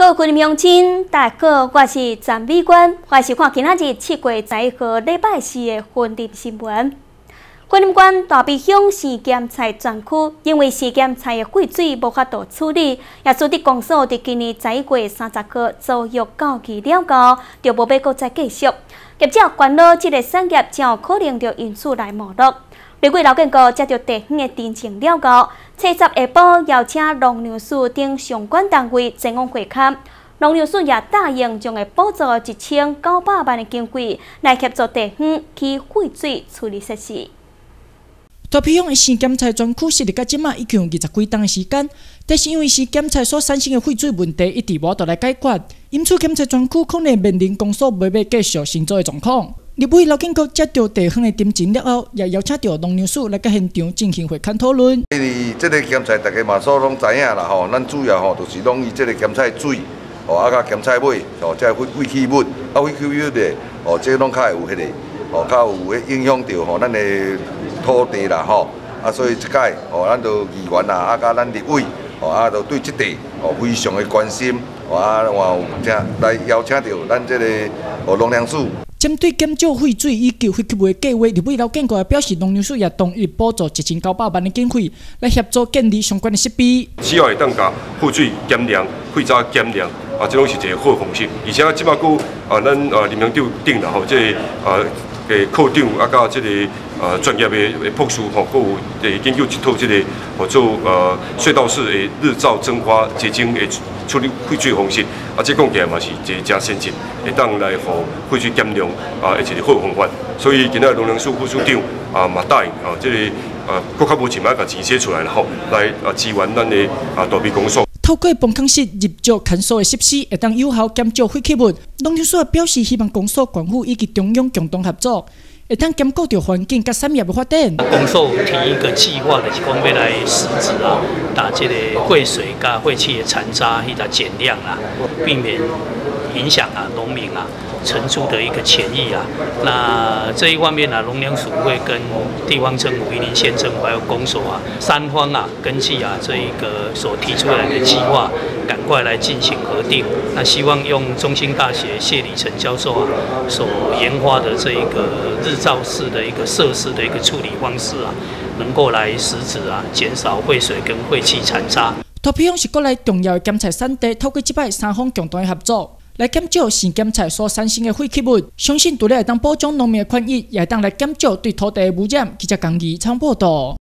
各位乡亲，大家好，我是陈美娟，欢迎看今仔日七月十一号礼拜四的婚礼新闻。婚礼馆大鼻乡是咸菜专区，因为是咸菜的废水无法度处理，也所得公所伫今年十一月三十号遭遇告期了后，就无要再继续。业者关了这个产业，才有可能就因此来没落。立委刘建国接到地方的申请了后，七十下晡邀请农牛署等相关单位前往会勘，农牛署也答应将会补助一千九百万的经费来协助地方去废水处理设施。大批用的新检测专区设立到即马已经有二十几档的时间，但是因为新检测所产生的废水问题一直无得来解决，因此检测专区可能面临公所未要继续行走的状况。立委刘建国接到地方的申请了后，也邀请到农粮署来到现场进行会勘讨论。因为这个检测大家嘛所拢知影啦吼，咱主要吼就是拢以这个检测水，吼啊甲咸菜尾，吼即废废弃物，啊废弃物的，哦这拢较有迄个，吼较有影响到吼咱的土地啦吼，啊所以即届哦咱都议员啦，啊甲咱立委，吼啊都对即地哦非常的关心，吼啊我有请来邀请到咱这个吼农粮署。针对减少废水以及废弃物的计划，立委刘建国也表示，农粮署也同意补助一千九百万的经费来协助建立相关的设备。需要会当甲废水减量、废渣减量，啊，这拢是一个好方式。而且啊，即马佫啊，咱啊林良长定了吼，即啊诶科长啊，甲即个呃专业的诶博士吼，佫有诶研究一套即个或做呃隧道式诶日照蒸发结晶诶。处理废水方式，啊，即讲起来嘛是一个真先进，会当来互废水减量啊，而且是好方法。所以今日农林署副署长啊嘛答应啊，这个啊国家目前嘛甲钱写出来了吼，来啊支援咱诶啊大批工作。透过泵空室入足看守的设施，会当有效减少废弃物。农粮署也表示，希望公所、政府以及中央共同合作。会当兼顾着环境甲产业的发展。公所提一个计划，就是讲要来实质啊，打这个废水甲废气的残渣，去它减量啊，避免影响啊农民啊。承租的一个权益啊，那这一方面呢，农粮署会跟地方政府、云林县政府还有公所啊，三方啊，根据啊这一个所提出来的计划，赶快来进行核定。那希望用中兴大学谢礼成教授啊所研发的这一个日照式的一个设施的一个处理方式啊，能够来实质啊减少废水跟废气残渣。土皮乡是国内重要的检测产地，透过这摆三方共同的合作。来减少新检测所产生的废弃物，相信除了会当保障农民的权益，也会当来减少对土地的污染。记者江义昌报道。